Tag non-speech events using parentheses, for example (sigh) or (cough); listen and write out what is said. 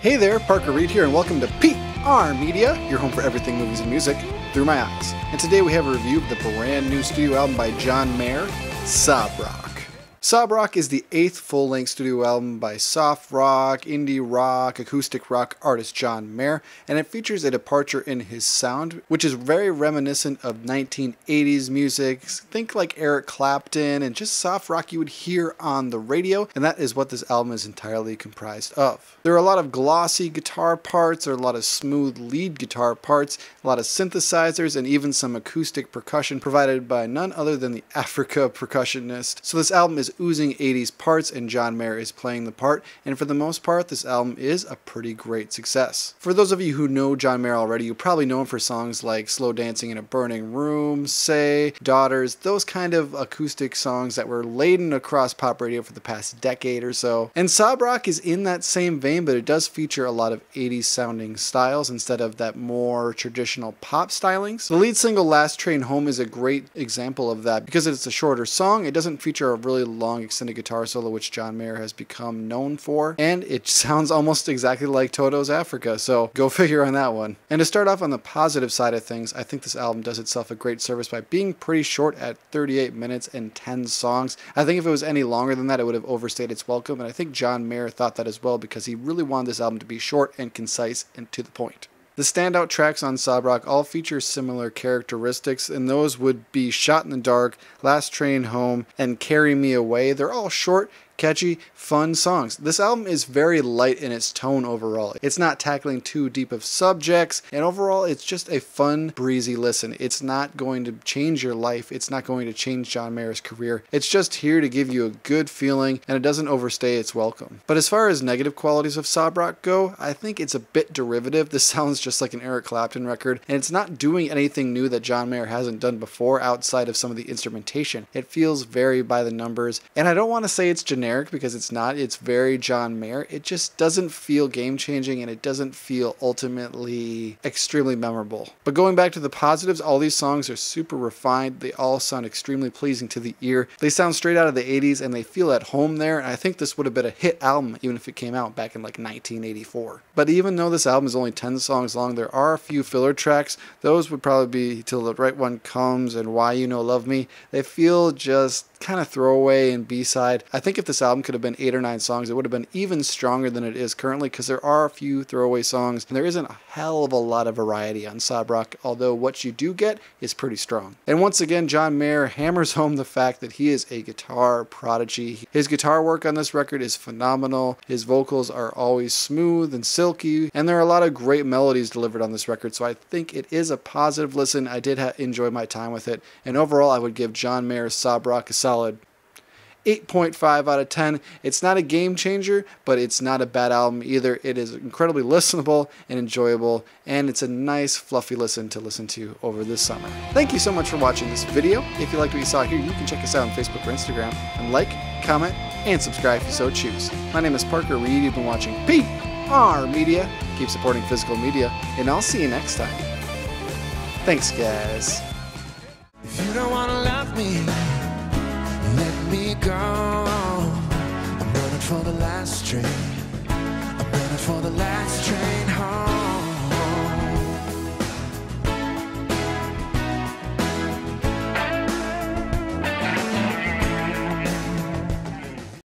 Hey there, Parker Reed here, and welcome to PR Media, your home for everything movies and music through my eyes. And today we have a review of the brand new studio album by John Mayer, Rock. Sob Rock is the eighth full length studio album by soft rock, indie rock, acoustic rock artist John Mayer, and it features a departure in his sound, which is very reminiscent of 1980s music. Think like Eric Clapton and just soft rock you would hear on the radio, and that is what this album is entirely comprised of. There are a lot of glossy guitar parts, there are a lot of smooth lead guitar parts, a lot of synthesizers, and even some acoustic percussion provided by none other than the (laughs) Africa percussionist. So this album is oozing 80s parts, and John Mayer is playing the part, and for the most part, this album is a pretty great success. For those of you who know John Mayer already, you probably know him for songs like Slow Dancing in a Burning Room, Say, Daughters, those kind of acoustic songs that were laden across pop radio for the past decade or so. And Sob Rock is in that same vein, but it does feature a lot of 80s sounding styles instead of that more traditional pop stylings. The lead single Last Train Home is a great example of that because it's a shorter song. It doesn't feature a really long extended guitar solo, which John Mayer has become known for, and it (laughs) sounds almost exactly like Toto's Africa, so go figure on that one. And to start off on the positive side of things, I think this album does itself a great service by being pretty short at 38 minutes and 10 songs. I think if it was any longer than that, it would have overstayed its welcome, and I think John Mayer thought that as well because he really wanted this album to be short and concise and to the point. The standout tracks on Sob Rock all feature similar characteristics, and those would be Shot in the Dark, Last Train Home, and Carry Me Away. They're all short catchy, fun songs. This album is very light in its tone overall. It's not tackling too deep of subjects, and overall, it's just a fun, breezy listen. It's not going to change your life, it's not going to change John Mayer's career. It's just here to give you a good feeling, and it doesn't overstay its welcome. But as far as negative qualities of Sob Rock go, I think it's a bit derivative. This (laughs) sounds just like an Eric Clapton record, and it's not doing anything new that John Mayer hasn't done before outside of some of the instrumentation. It feels very by the numbers, and I don't want to say it's generic generic because it's not. It's very John Mayer. It just doesn't feel game changing and it doesn't feel ultimately extremely memorable. But going back to the positives, all these songs are super refined. They all sound extremely pleasing to the ear. They sound straight out of the 80s and they feel at home there. And I think this would have been a hit album even if it came out back in like 1984. But even though this album is only 10 songs long, there are a few filler tracks. Those would probably be Till the Right One Comes and Why You No Love Me. They feel just kind of throwaway and B-side. I think if this album could have been eight or nine songs, it would have been even stronger than it is currently because there are a few throwaway songs and there isn't a hell of a lot of variety on Sob Rock, although what you do get is pretty strong. And once again, John Mayer hammers (laughs) home the fact that he is a guitar prodigy. His guitar work on this record is phenomenal. His vocals are always smooth and silky, and there are a lot of great melodies delivered on this record, so I think it is a positive listen. I did enjoy my time with it, and overall, I would give John Mayer's Sob Rock a solid 8.5 out of 10. It's not a game changer, but it's not a bad album either. It is incredibly listenable and enjoyable, and it's a nice, fluffy listen to listen to over this summer. Thank you so much for watching this video. If you liked what you saw here, you can check us out on Facebook or Instagram and like, comment, and subscribe if you so choose. My name is Parker Reed. You've been watching PR Media. Keep supporting physical media, and I'll see you next time. Thanks, guys me go. I'm running for the last train. I'm running for the last train.